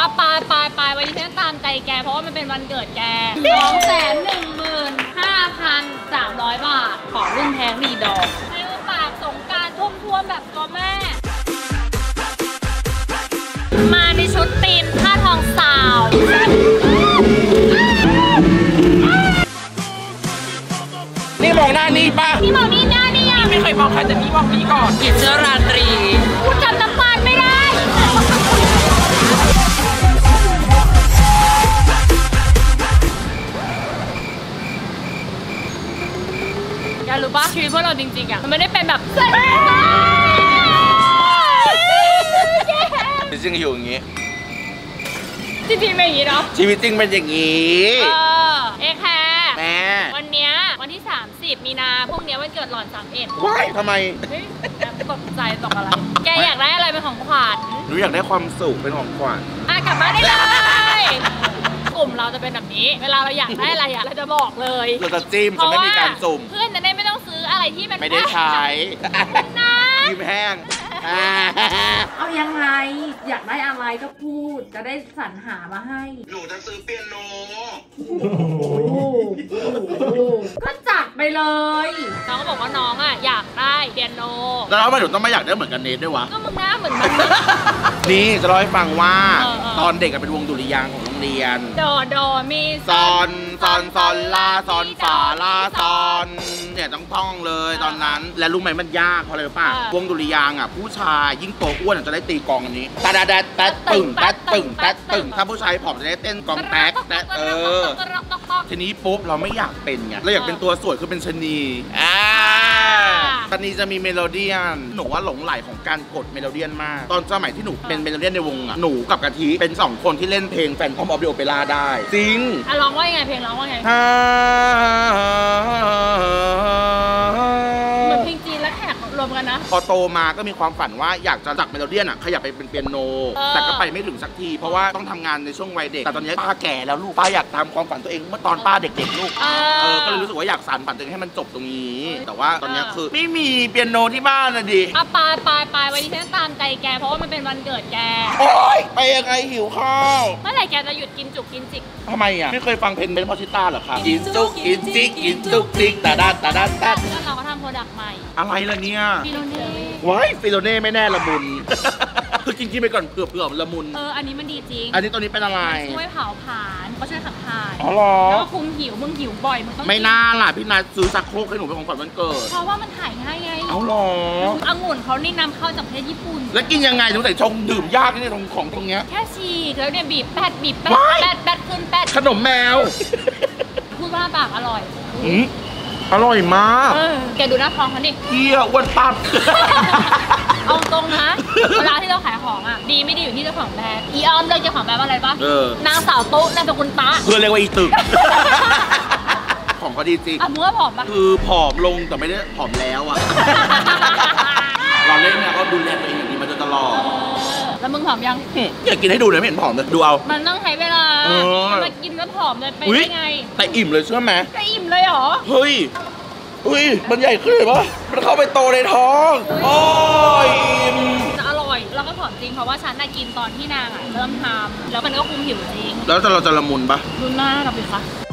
อะไปไปไปวันนี้ฉันตามใจแก เพราะว่ามันเป็นวันเกิดแกสองแสนหนึ่งหมื่นห้าพันสามร้อยบาท ขอรุ่นแพงดีดอกให้มาฝากสงกรารท่วมท่วมๆแบบตัวแม่ มาในชุดตีมผ้าทองสาวนี่มองหน้านี่ปะพี่มองนี่หน้านี่ยังไม่เคยมองใครแต่นี่มองนี่ก่อนกิจเชื้อราตรี ปะชีวิตพวกเราจริงๆอะมันไม่ได้เป็นแบบจริงๆอยู่อย่างงี้ จริงๆเป็นอย่างนี้เนาะชีวิตจริงเป็นอย่างงี้ เออเอแคร์แม่วันเนี้ยวันที่ 30 มีนาพรุ่งเนี้ยวันเกิดหล่อน31ว้ายทำไมเฮ้ยตกใจตกอะไร แกอยากได้อะไรเป็นของขวัญหนูอยากได้ความสุขเป็นของขวัญอะกลับบ้านได้เลยกลุ่มเราจะเป็นแบบนี้ เวลาเราอยากได้อะไรอะเราจะบอกเลยเราจะจิ้มจะไม่มีการสุ่มเพื่อนจะได้ไม่ ต้องซื้ออะไรที่มันไม่ได้ใช้ นะยิ้มแห้งเอายังไง อยากได้อะไรก็พูด จะได้สรรหามาให้ หนูจะซื้อเปียโน ก็จัดไปเลย น้องก็บอกว่าน้องอะอยากได้เปียโน แล้วทำไมหนูต้องมาอยากได้เหมือนกันเนทด้วยวะ ก็มึงหน้าเหมือนมัน นี่จะเล่าให้ฟังว่า เออเออ ตอนเด็กอะเป็นวงดุริยางค์ของโรงเรียนดอดอมีซอลซอลซอลลาซอลฟาลาซอลเนี่ยต้องท่องเลยตอนนั้น และรู้ไหมมันยากเพราะอะไรรู้ป่ะวงดุริยางค์อะ ผู้ชายยิ่งโตอ้วนอะจะได้ตีกลองอันนี้ตาดาดาแตะตึงแตะตึงแตะตึงถ้าผู้ชายผอมจะได้เต้นกลองแตกแตะเออทีนี้ปุ๊บเราไม่อยากเป็นไงเราอยากเป็นตัวสวยคือเป็นชะนีอ่า ชะนีจะมีเมโลเดียน หนูว่าหลงไหลของการกดเมโลเดียนมาก ตอนสมัยที่หนูเป็นเมโลเดียนในวงอะหนูกับกะทิเป็นสองคนที่เล่นเพลง Phantom of the Opera ได้ จริงอะร้องว่ายังไงเพลงร้องว่าไง อโตมาก็มีความฝันว่าอยากจะจากเมโลเดียนอะขยับไปเป็นเปียโนเออแต่ก็ไปไม่ถึงสักทีเพราะว่าต้องทำงานในช่วงวัยเด็ก แต่ตอนนี้ป้าแก่แล้วลูกป้าอยากตามความฝันตัวเองเมื่อตอนป้าเด็กๆลูกเอเอออก็เลยรู้สึกว่าอยากสานฝันตัวเองให้มันจบตรงนี้ แต่ว่าตอนเนี้ยคือไม่มีเปียโนที่บ้านนะดิอะไปไปไปวันนี้ฉันตามใจแกเพราะว่ามันเป็นวันเกิดแกโอ๊ยไปยังไงหิวข้าวเมื่อไหร่แกจะหยุดกินจุกกินจิก ทำไมอะ ไม่เคยฟังเพลงเบนพอชิต้าเหรอคะกินจุกกินจิกกินจุกจิกตาดาตาดาตาแล้วเราก็ทำโปรดักต์ใหม่ อะไรล่ะเนี่ยฟิโลเน่ว้ายฟิโลเน่ไม่แน่ละมุน คือกินกินไปก่อนเผื่อเผื่อละมุน เออ อันนี้มันดีจริงอันนี้ตัวนี้เป็นอะไร ช่วยเผาผลาญก็ช่วยขับถ่ายอ๋อเหรอ แล้วก็คุมหิว มึงหิวบ่อย มึงต้องไม่กิน่าล่ะพี่นัทซื้อสักโครกให้หนูเป็นของขวัญวันเกิด เพราะว่ามันถ่ายง่ายไงเอาเหรอ องุ่นเขานี่นำเข้าจากประเทศญี่ปุ่น แล้วกินยังไงสงสัยชงดื่มยากนี่ตรงของตรงเนี้ย แค่ฉีกแล้วเนี่ยบีบแปดบีบแปดว้ายแปดแปดขึ้นแปดขนมแมว พูดว่าปากอร่อย อืม อร่อยมากเออแกดูหน้าท้องเขาดิเที่ยอ้วนปั๊บ เอาตรงนะเวลาที่เราขายของอะดีไม่ดีอยู่ที่เจ้าของแบรนด์อีออมเลือกเจ้าของแบรนด์ว่าอะไรปะเออ นางสาวตุ๊นามสกุลตะเพื่อนเรียกว่าอีตึก ของเขาดีจริง อะมึงว่าผอมปะ คือผอมลงแต่ไม่ได้ผอมแล้วอะเราเล่นเนี่ยก็ดูแลตัวเอง แล้วมึงผอมยังอยากกินให้ดูเลยไม่เห็นผอมเลยดูเอา มันต้องใช้เวลาเออมากินแล้วผอมเลยไปอุ๊ยได้ไง แต่อิ่มเลยเชื่อไหมจะอิ่มเลยเหรอ เฮ้ยเฮ้ย มันใหญ่ขึ้นเลยปะมันเข้าไปโตในท้องโอ้ยอิ่มจะอร่อย แล้วก็ผอมจริงเพราะว่าฉันน่ะกินตอนที่นางอะเริ่มทำแล้วมันก็คุมหิวจริง แล้วจะเราจะละมุนปะดูหน้าเราไปคะ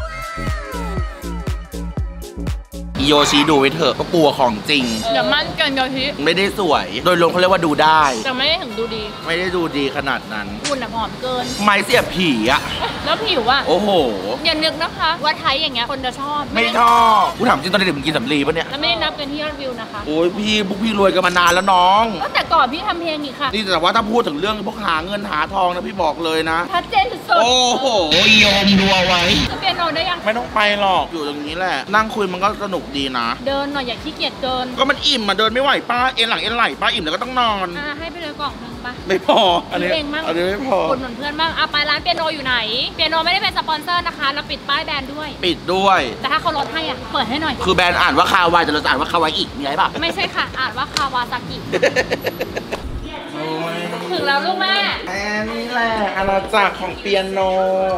อีโยชิดูไว้เถอะก็กลัวของจริง อย่ามั่นเกินโยชิไม่ได้สวย โดยรวมเขาเรียกว่าดูได้จะไม่ได้ถึงดูดีไม่ได้ดูดีขนาดนั้นคุณอะผอมเกิน ไม้เสียบผีอะแล้วผิวอะโอ้โห อย่านึกนะคะว่าไทยอย่างเงี้ยคนจะชอบไม่ได้ชอบกูถามจริงตอนเด็กๆมึงกินสำลีปะเนี่ย แล้วไม่ได้นับกันที่ยอดวิวนะคะ โอ้ยพี่พวกพี่รวยกันมานานแล้วน้อง ก็แต่ก่อนพี่ทำเพลงอีกค่ะ นี่แต่ว่าถ้าพูดถึงเรื่องพวกหาเงินหาทองนะพี่บอกเลยนะ ชัดเจนสุดโอ้โหยอมดูเอาไว้ๆจะเปียโนได้ยัง ไม่ต้องไปหรอกอยู่ตรงนี้แหละ นั่งคุยมันก็สนุกดีนะ เดินหน่อยอย่าขี้เกียจเกิน ก็มันอิ่มมาเดินไม่ไหวป้าเอ็นหลังเอ็นไหลป้าอิ่มแล้วก็ต้องนอน อ่าให้ไปเลยกล่องหนึงปะไม่พอ อันนี้ซื้อเองมั้งอันนี้ไม่พออุดหนุนเพื่อนบ้างอะไปร้านเปียโนอยู่ไหน เปียโนไม่ได้เป็นสปอนเซอร์นะคะ เราปิดป้ายแบรนด์ด้วย ปิดด้วย แต่ถ้าเขาลดให้อะ เปิดให้หน่อย คือแบรนด์อ่านว่าคาวายแต่เราจะอ่านว่าคาวายอีกมีอะไรป่ะไม่ใช่ค่ะ อ่านว่าคาวาซากิ โอ้ยคืองแล้วลูกแม่ แม่นี่แหละอาณาจักรของเปียโน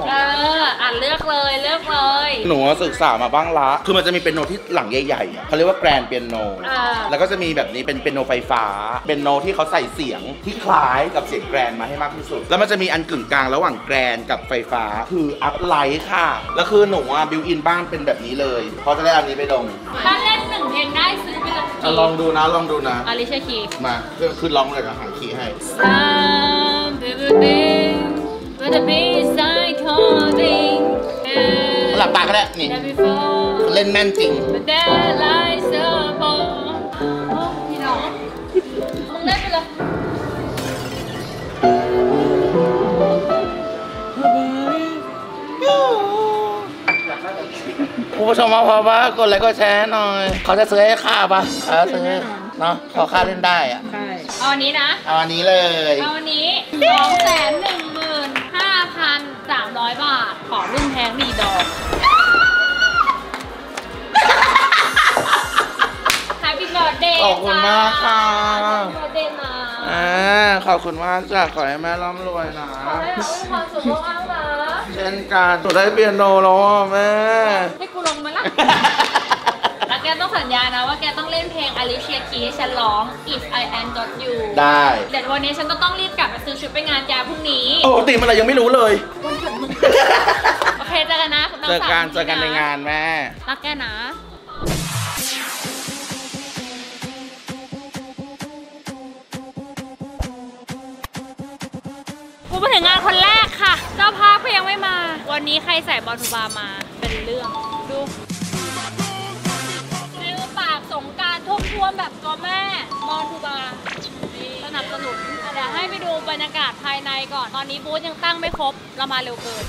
เออ อ่านเลือกเลย เลือกเลย หนูศึกษามาบ้างละ คือมันจะมีเปียโนที่หลังใหญ่ๆอะเขาเรียกว่า grand เปียโนอ่าแล้วก็จะมีแบบนี้เป็นเปียโนไฟฟ้า เปียโนที่เขาใส่เสียงที่คล้ายกับเสียง grand มาให้มากที่สุด แล้วมันจะมีอันกึ่งกลางระหว่าง grand กับไฟฟ้า คือ upright ค่ะ แล้วคือหนูอะ built-in บ้านเป็นแบบนี้เลยเพราะจะได้อันนี้ไปลงถ้าเล่นหนึ่งเพลงได้ซื้อไปเลยอะลองดูนะลองดูนะอาริเชคีมาขึ้นขึ้นร้องเลยนะหาคีย์ให้ Some people think หลับตาก็ได้นี่ that before เล่นแม่นจริง but there lies a ball โอ้พี่น้องมึงเล่นไปเลยคุณผู้ชมมาพอปะกดไลค์กดแชร์หน่อย เขาจะซื้อให้ค่าปะเขาจะซื้อเนาะขอค่าเล่นได้อะใช่เอาอันนี้นะ เอาอันนี้เลย เอาอันนี้สองแสนหนึ่ง 300 บาท ขอรุ่นแพงมีดอก Happy Birthday ขอบคุณมากค่ะ Happy Birthday นะอ่าขอบคุณมากจ้ะขอให้แม่ร่ำรวยนะ ขอให้เรามีความสุขมากๆนะ เช่นกันหนูได้เปียโนแล้วอแม่ ให้กูลงไหมละ แล้วแกต้องสัญญานะว่าแกต้องเล่นเพลง Alicia Keys ให้ฉันร้อง If I Am Got You ได้ เดี๋ยววันนี้ฉันก็ต้องรีบกลับไปซื้อชุดไปงานแจพรุ่งนี้โอ้ตีมันอะไรยังไม่รู้เลยวันเกิดมึงโอเคเจอกันนะงเจอกันสาวเจอกันในงานแม่รักแกนะกูมาถึงงานคนแรกค่ะ เจ้าภาพก็ยังไม่มา วันนี้ใครใส่บอลทูบามาเป็นเรื่อง ร่วมแบบตัวแม่บอลทูบาสนับสนุนอะเดี๋ยวให้ไปดูบรรยากาศภายในก่อน ตอนนี้บูธยังตั้งไม่ครบเรามาเร็วเกิน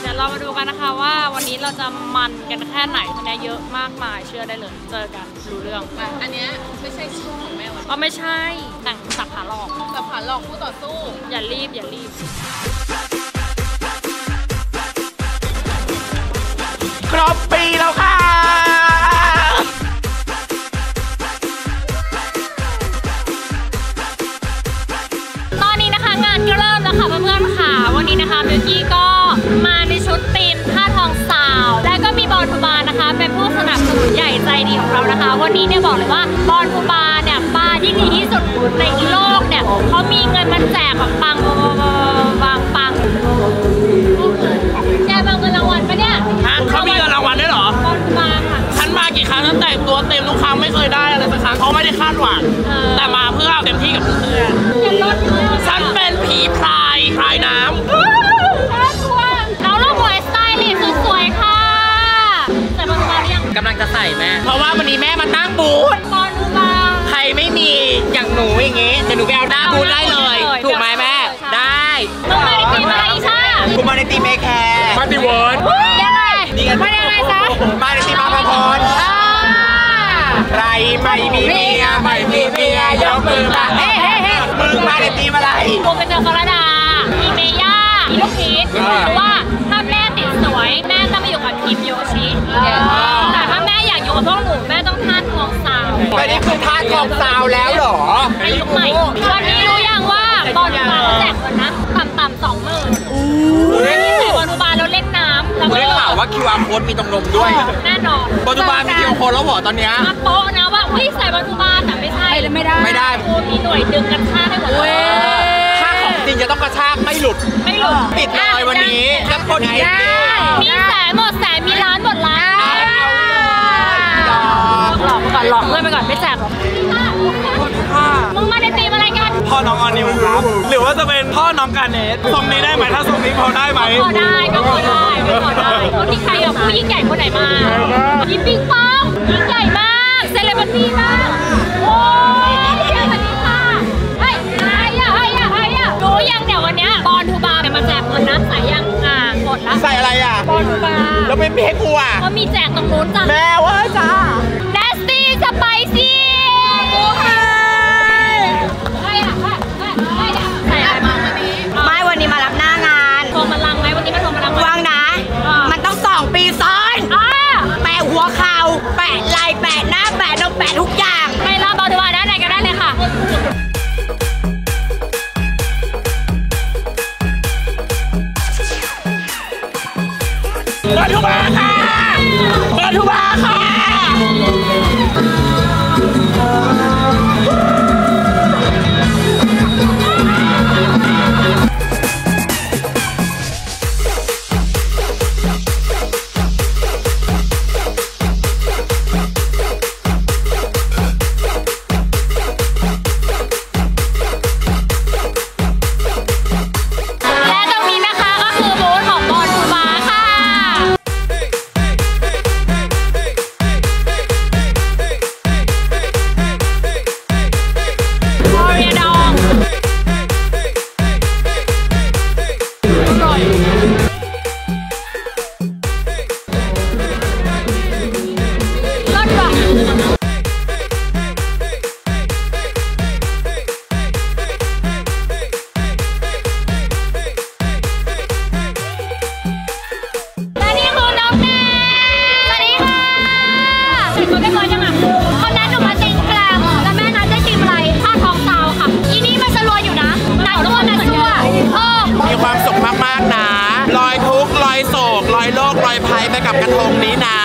เดี๋ยวเรามาดูกันนะคะว่าวันนี้เราจะมันกันแค่ไหนคะแนนเยอะมากมายเชื่อได้เลย เจอกันรู้เรื่อง อันเนี้ยไม่ใช่ชื่อของแม่ว นก็ไม่ใช่แต่งสับขาหลอก สับขาหลอกคู่ต่อสู้ อย่ารีบอย่ารีบ ครบปีแล้วค่ะ ตอนนี้นะคะงานก็เริ่มแล้วค่ะเพื่อนๆค่ะ วันนี้นะคะมิวกี้ก็มาในชุดธีมผ้าทองสาว และก็มีบอลทูบานะคะ เป็นผู้สนับสนุนใหญ่ใจดีของเรานะคะ วันนี้เนี่ยบอกเลยว่าบอลทูบาเนี่ยบาร์ ที่ดีที่สุดในโลกเนี่ยเขามีเงินมาแจกแบบปังปังปังแกบางเงินรางวัลปะเนี่ยฮะเขามีเงินรางวัลด้วยเหรอบอลทูบาค่ะฉันมากี่ครั้งฉันแต่งตัวเต็มทุกครั้งไม่เคยได้อะไรสักครั้งเขาไม่ได้คาดหวังเออแต่มาเพื่อเต็มที่กับเพื่อนแกลดมากๆฉันเป็นผีพรายพรายน้น่ากลัวน้องลูกหมวยสไตล์ลิสต์สวยๆค่ะใส่บอลทูบาหรือยังำกำลังจะใส่แม่ เพราะว่าวันนี้แม่มา อย่างหนูอย่างงี้เดี๋ยวหนูไปเอาหน้าบูธได้เลยเอาหน้าบูธเลยถูกไหมแม่ใช่ได้มึงมาในทีมอะไรอีชากูมาในตีมเมแคร์มาติเวิร์ดยังไงนี่ไงมายังไงจ๊ะมาในตีมอาภพรอ่าใครไม่มีเมียไม่มีเมียยกมือมาเฮ้เฮ้เฮ้มึงมาในตีมอะไรกูเป็นเจอกรดาอีเมย่าอีลูกพีชเพราะว่าถ้าแม่ติดสวยแม่ต้องมาอยู่กับทีมโยชิแต่ถ้าแม่อยากอยู่กับพวกหนูแม่ต้องท่าทองสาว ไม่ได้คือท่ากองซาวแล้วเหรออายุใหม่วันนี้รู้ยังว่าบอลบาร์แจกเงินนะต่ำๆสองหมื่นนี่ใส่บอลบาร์แล้วเล่นน้ำแล้วกูก็ได้ข่าวว่า QR code มีตรงนมด้วยแน่นอนปัจจุบันมี QR code แล้วเหรอตอนเนี้ยมาโป๊ะนะว่าอุ้ยใส่บอลบาร์แต่ไม่ใช่ไม่ได้ไม่ได้กูมีหน่วยดึงกันค่าให้หมดเลยถ้าของจริงจะต้องกระชากไม่หลุด ไม่หลุด ติดเลยวันนี้แล้วคนนี้มีแสนหมดแสน ครับหรือว่าจะเป็นพ่อน้องการเนสทรงนี้ได้ไหมถ้าทรงนี้พอได้ไหมพอได้ก็พอได้ก็พอได้คนที่ใครกับผู้ยิ่งใหญ่คนไหนมายิมปิงปองยิ่งใหญ่มากเซเลบริตี้มากโอ้ยเชื่อวันนี้ค่ะเฮ้ยไอ้อะไอ้อะไอ้อะรู้ยังเดี๋ยววันเนี้ยบอลทูบาร์เนี่ยมาแจกเงินนะใส่ยังอ่ากดละใส่อะไรอะบอลทูบาร์แล้วไม่มีให้กูอะเขามีแจกตรงนู้นจ้ะแม่ว่าจ้า เห็นเขาได้ก่อนยังอะเขานัดหนูมาติงแกรมแล้วแม่นัดได้ทีมอะไรผ้าทองซาวค่ะอีนี่มันสรวยอยู่นะนัดรั่วนัดรั่วเออมีความสุขมากๆนะลอยทุกข์ลอยโศกลอยโลกลอยภัยไปกับกระทงนี้นะ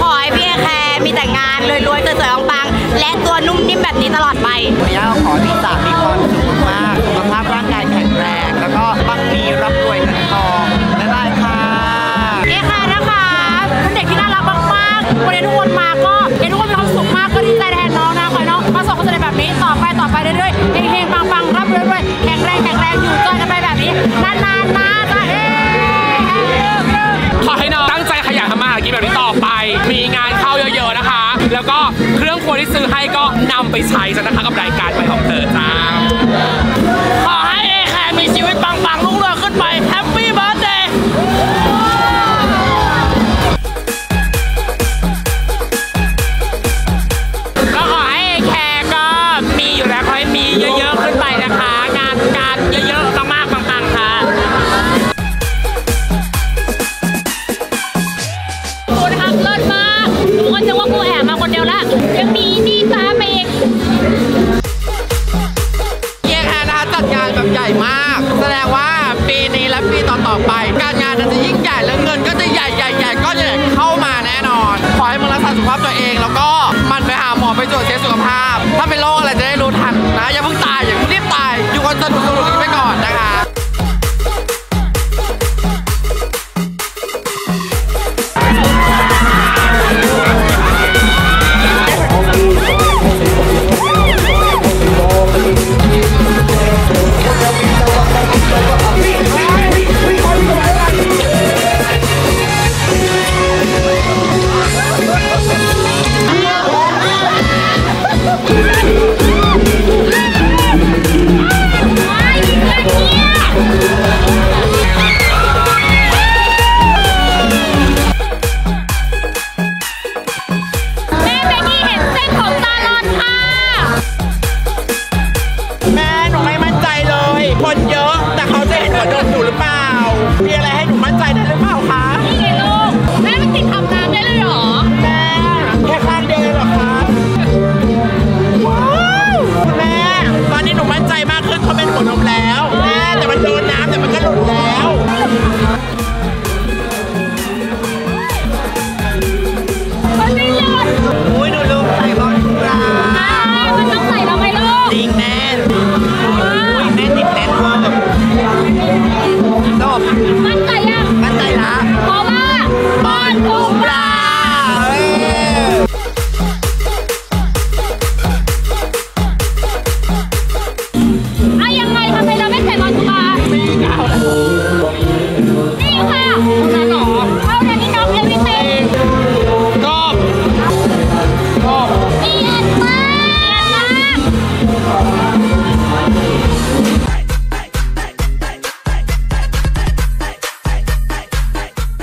ขอให้พี่แคร์มีแต่งานรวยๆสวยๆปังๆและตัวนุ่มนิ่มแบบนี้ตลอดไปขออนุญาตขอที่สามมีความสุขมากๆสุขภาพร่างกาย เฮงๆปังๆรับรวยๆแข็งแรงแข็งแรงอยู่จอยกันไปแบบนี้นานๆนะจ้าเฮ้ขอให้น้องตั้งใจขยันทำมาหากินแบบนี้ต่อไป มีงานเข้าเยอะๆนะคะ แล้วก็เครื่องครัวที่ซื้อให้ก็นำไปใช้ซะนะคะกับรายการใหม่ของเธอ มาก แสดงว่าปีนี้และปีต่อๆไป การงานจะยิ่งใหญ่และเงินก็จะใหญ่ใหญ่ใหญ่ก็จะเข้ามาแน่นอน ขอให้มึงรักษาสุขภาพตัวเอง แล้วก็มันไปหาหมอไปตรวจเช็คสุขภาพ ถ้าเป็นโรคอะไรจะได้รู้ทันนะอย่าเพิ่งตายอย่าเพิ่งรีบตาย อยู่กันสนุกสนุกไปก่อนนะคะ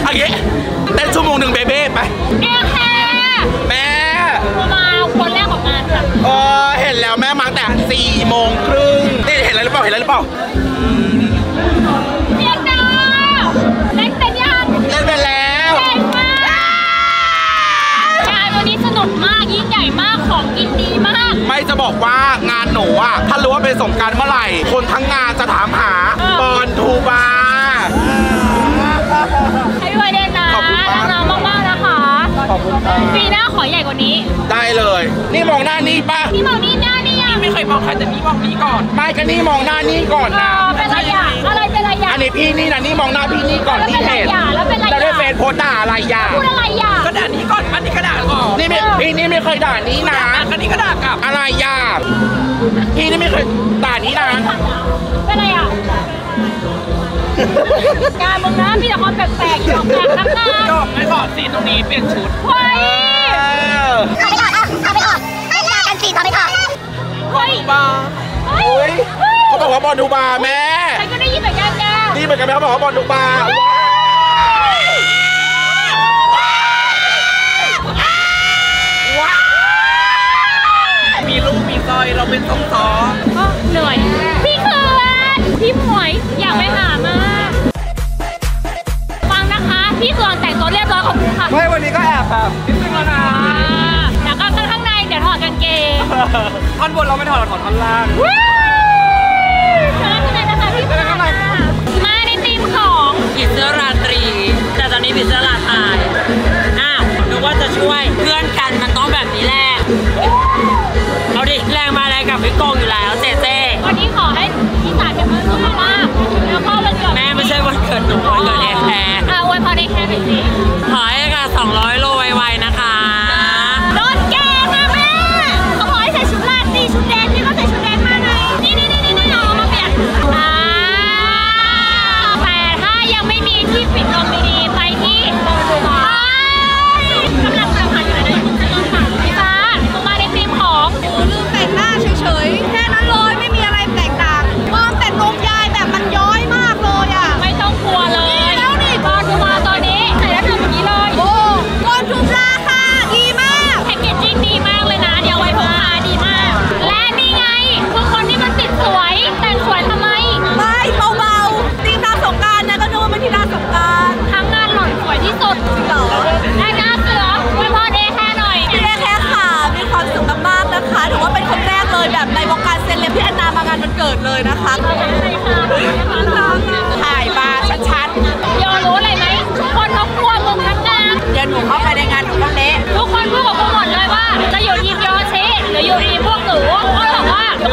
างี้เต้นชั่วโมงหนึ่งเบเบ้ไปเอแคร์แม่กูมาคนแรกของงานค่ะเออเห็นแล้วแม่มาตั้งแต่สี่โมงครึ่งนี่เห็นอะไรหรือเปล่าเห็นอะไรหรือเปล่าเนียนดาวเล่นเป็นยังเล่นไปแล้วเก่งมากงานวันนี้สนุกมากยิ่งใหญ่มากของกินดีมาก ไม่จะบอกว่างานหนูอะถ้ารู้ว่าเป็นสงกรารเมื่อไหร่ คนทั้งงานจะถามหาเออบอลทูบาร์ คุณค่ะปีหน้าขอใหญ่กว่านี้ ได้เลย นี่มองหน้านี่ป่ะนี่มองนี่หน้านี่ยังไม่เคยมองใครแต่นี่มองนี่ก่อน ไม่กันนี่มองหน้านี่ก่อนนะอเป็นอะไรอะอะไรเป็นอะไรอะอันนี้พี่นี่นะนี่มองหน้าพี่นี่ก่อนนี่เห็นแล้วเป็นอะไรแล้วได้อะเฟซโพสต์ด่าอะไรอย่าพูดอะไรอะกระดานี่ก่อนอันนี้กระดาษก่อนนี่ไม่พี่นี่ไม่เคยด่านี่นะนอันนี้กระดาษกลับ อะไรอย่าพี่นี่ไม่เคยด่านี่นะเป็นอะไรอะ การมึงนะพี่แต่คนแปลกๆอยู่แปลกข้างหน้าจบไม่บอกสีตรงนี้เปลี่ยนชุดเฮ้ยเอาไปก่อนอะเอาไปก่อนให้เวลากันสี่ต่อไปก่อนเฮ้ยบ้าเฮ้ยเขาบอกว่าบอลดูบาร์แม่ฉันก็ได้ยินแบบแก้วนี่เหมือนกันไหมเขาบอกว่าบอลดูบาร์มีลูกมีซอยเราเป็นสองส เราไม่ถอดเราถอดท่อนล่าง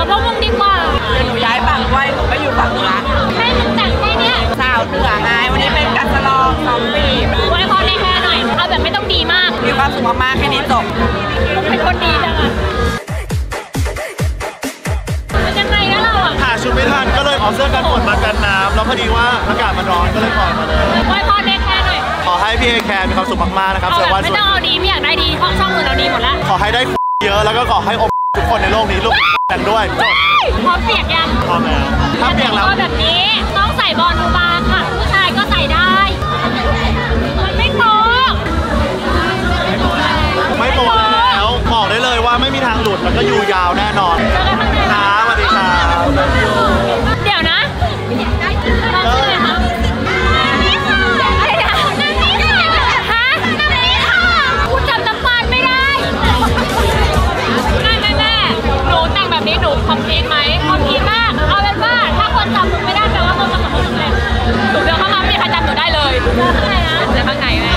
อกว่าอยู่กับพวกมึงดีกว่าเดี๋ยวหนูย้ายฝั่งไว้หนูไม่อยู่ฝั่งเหนือให้มึงแต่งแค่เนี้ยสาวเหนือไงวันนี้เป็นกัสลองสองปีไว้พอเดแค่หน่อย เอาแบบไม่ต้องดีมาก มีความสุขมากๆแค่นี้จบมึงเป็นคนดีจังอะมันยังไงนะเราอะหาชุดไม่ทันก็เลยเอาเสื้อกันฝนมากันน้ำแล้วพอดีว่าอากาศมันร้อนก็เลยปล่อยมาเลยไว้พอเดแค่หน่อย ขอให้พี่เอแคร์มีความสุขมากๆนะครับเอาเสือแบบวันไม่สวต้อยงเอาดีไม่อยากได้ดีเพราะช่องอื่นเราดีหมดแล้วขอให้ได้เยอะแล้วก็ขอให้อม ทุกคนในโลกนี้ลูกกันด้วยจบพร้อมเปียกยังพร้อมแล้วถ้าเปลี่ยนแล้วก็แบบนี้ต้องใส่บอลลูบาค่ะ ผู้ชายก็ใส่ได้ มันไม่โป๊ะไม่โมแล้วบอกได้เลยว่าไม่มีทางหลุดแล้วก็อยู่ยาวแน่นอนเจอกันข้างในครับสวัสดีครับเดี๋ยวนะ นูแต่งแบบนี้หนูคอมเพลนไหมคอมเพลนมาก เอาเป็นว่าถ้าคนจำหนูไม่ได้แปลว่าคนประสบความสำเร็จหนูเดินเข้ามาไม่มีใครจำหนูได้เลยเจอข้างในนะเจอข้างในแม่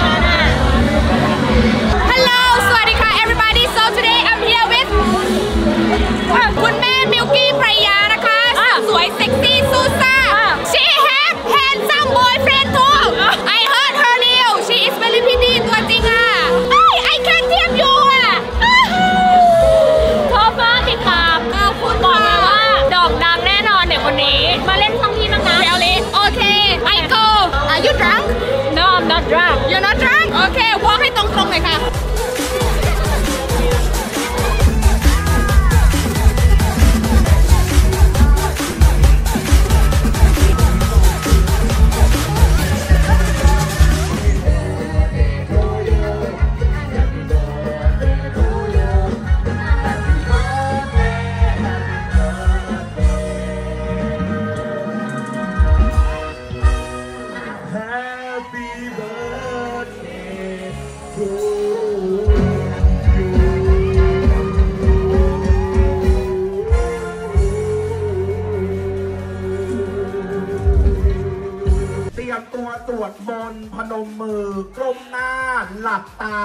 หลับตา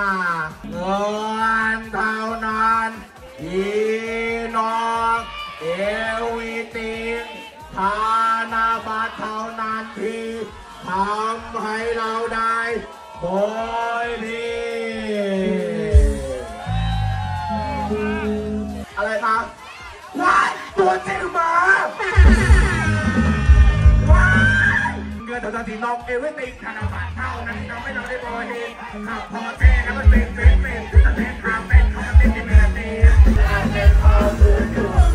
เงินเท่านั้นพี่น้องเอวิติงธานาบัตรเท่านั้นที่ทำให้เราได้บอยดีอะไรครับว้าตัวจริงมาว้ เงินเท่านั้นที่น้อกเอเวอร์ติงธนบัตรเท่านั้นทำให้เราได้บอยดีขับพอแท้แล้วมันเป็นเป็นเป็นแต่เท่ทางเป็นเขามันเป็นเป็นเป็นเป็นเป็น